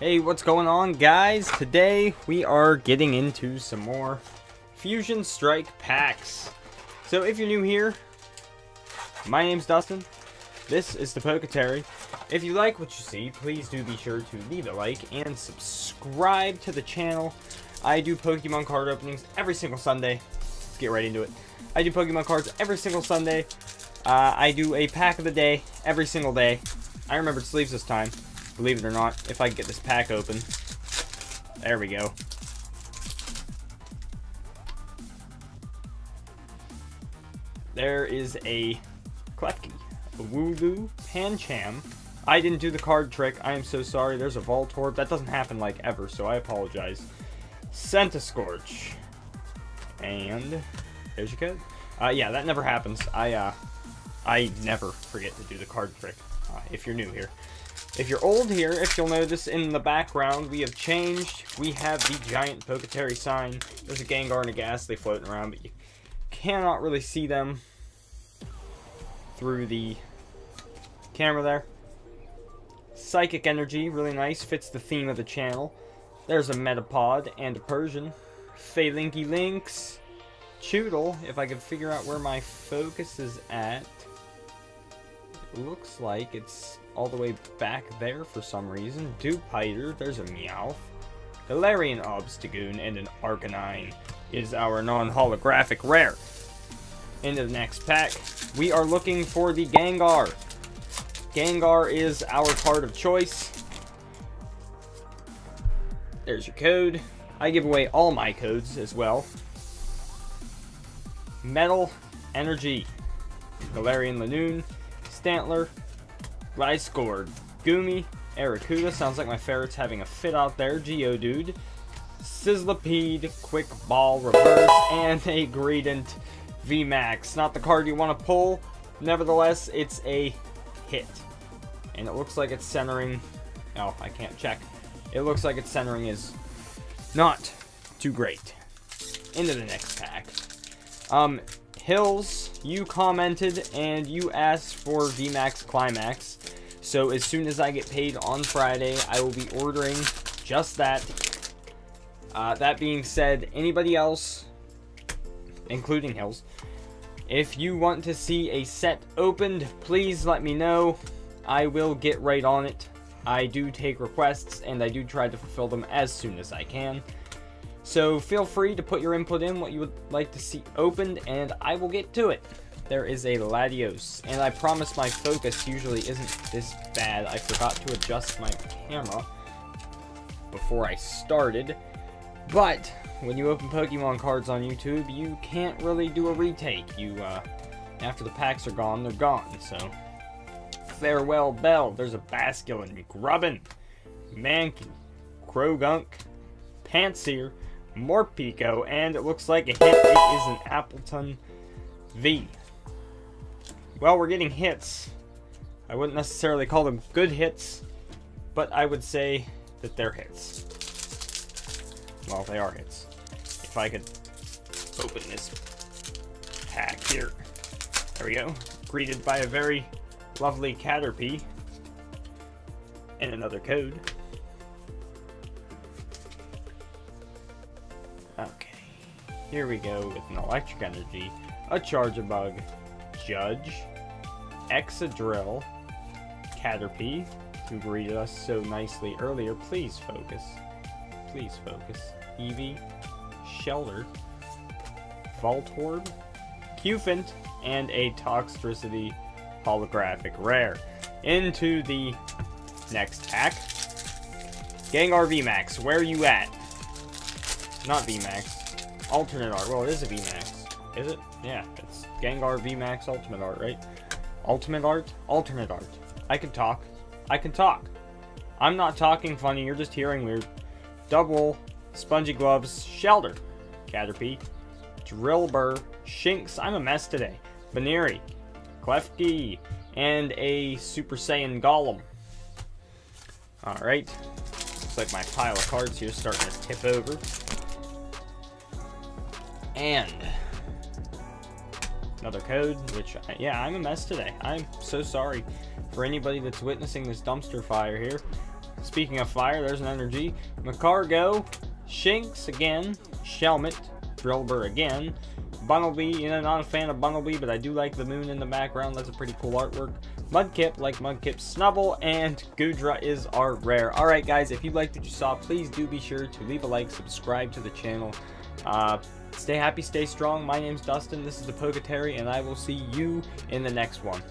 Hey, what's going on, guys? Today we are getting into some more Fusion Strike packs. So if you're new here, my name's Dustin. This is the Poketery. If you like what you see, please do be sure to leave a like and subscribe to the channel. I do Pokemon card openings every single Sunday. Let's get right into it. I do Pokemon cards every single Sunday. Uh, I do a pack of the day every single day. I remembered sleeves this time. Believe it or not, if I get this pack open. There we go. There is a Klefki, a Wooloo, Pancham. I didn't do the card trick. I am so sorry. There's a Voltorb. That doesn't happen like ever, so I apologize. Centiskorch. And there's your code. Uh, yeah, that never happens. I, uh, I never forget to do the card trick, uh, if you're new here. If you're old here, if you'll notice in the background, we have changed. We have the giant Poketery sign. There's a Gengar and a Gastly floating around, but you cannot really see them through the camera there. Psychic Energy, really nice, fits the theme of the channel. There's a Metapod and a Persian. Falinky Links. Chewtle, if I could figure out where my focus is at. Looks like it's all the way back there for some reason. Dewpider, there's a Meowth. Galarian Obstagoon and an Arcanine is our non-holographic rare. Into the next pack, we are looking for the Gengar. Gengar is our card of choice. There's your code. I give away all my codes as well. Metal Energy, Galarian Linoone, Stantler, Gliscor, Goomy, Arrokuda, sounds like my ferret's having a fit out there, Geodude, Sizzlipede, Quick Ball Reverse, and a Greedent VMAX. Not the card you want to pull, nevertheless, it's a hit. And it looks like it's centering, oh, I can't check. It looks like its centering is not too great. Into the next pack. Um, Hills, you commented and you asked for VMAX Climax. So as soon as I get paid on Friday, I will be ordering just that. Uh, that being said, anybody else, including Hills, if you want to see a set opened, please let me know. I will get right on it. I do take requests and I do try to fulfill them as soon as I can. So feel free to put your input in what you would like to see opened and I will get to it. There is a Latios and I promise my focus usually isn't this bad. I forgot to adjust my camera before I started. But when you open Pokemon cards on YouTube, you can't really do a retake. You, uh, after the packs are gone, they're gone. So, farewell, Bell. There's a Basculin, Grubbin, Mankey, Croagunk, Pansear, Pico, and it looks like a hit. It is an Appletun V. Well, we're getting hits. I wouldn't necessarily call them good hits, but I would say that they're hits. Well, they are hits. If I could open this pack here. There we go. Greeted by a very lovely Caterpie. And another code. Okay. Here we go with an electric energy, a Charjabug, Judge, Excadrill, Caterpie, who greeted us so nicely earlier. Please focus. Please focus. Eevee, Shelter, Voltorb, Cufant, and a Toxtricity holographic rare. Into the next pack. Gengar VMAX, where are you at? Not VMAX. Alternate art. Well, it is a VMAX. Is it? Yeah, it's Gengar VMAX Ultimate Art, right? Ultimate Art? Alternate Art. I can talk. I can talk. I'm not talking funny, you're just hearing weird. Double, Spongy Gloves, Shelter, Caterpie, Drilbur, Shinx, I'm a mess today, Baneri, Klefki, and a Super Saiyan Golem. Alright, looks like my pile of cards here is starting to tip over. And another code, which, yeah, I'm a mess today. I'm so sorry for anybody that's witnessing this dumpster fire here. Speaking of fire, there's an energy. Magcargo, Shinx again, Shelmet, Drilbur again, Bunnelby, you know, not a fan of Bunnelby, but I do like the moon in the background. That's a pretty cool artwork. Mudkip, like Mudkip Snubbull, and Goodra is our rare. Alright guys, if you liked what you saw, please do be sure to leave a like, subscribe to the channel. Uh, stay happy, stay strong. My name's Dustin, this is the Poketery, and I will see you in the next one.